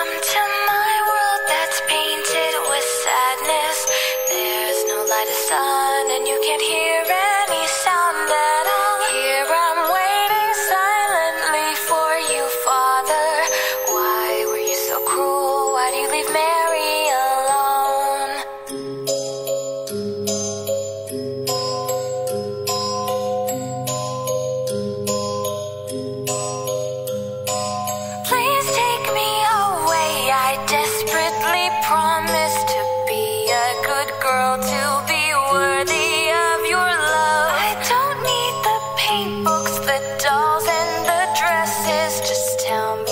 Welcome to my world that's painted with sadness. There's no light of sun, and you can't hear any sound that I'll hear. I'm waiting silently for you, Father. Why were you so cruel? Why do you leave me? promise to be a good girl, to be worthy of your love. I don't need the paint books, the dolls, and the dresses. Just tell me.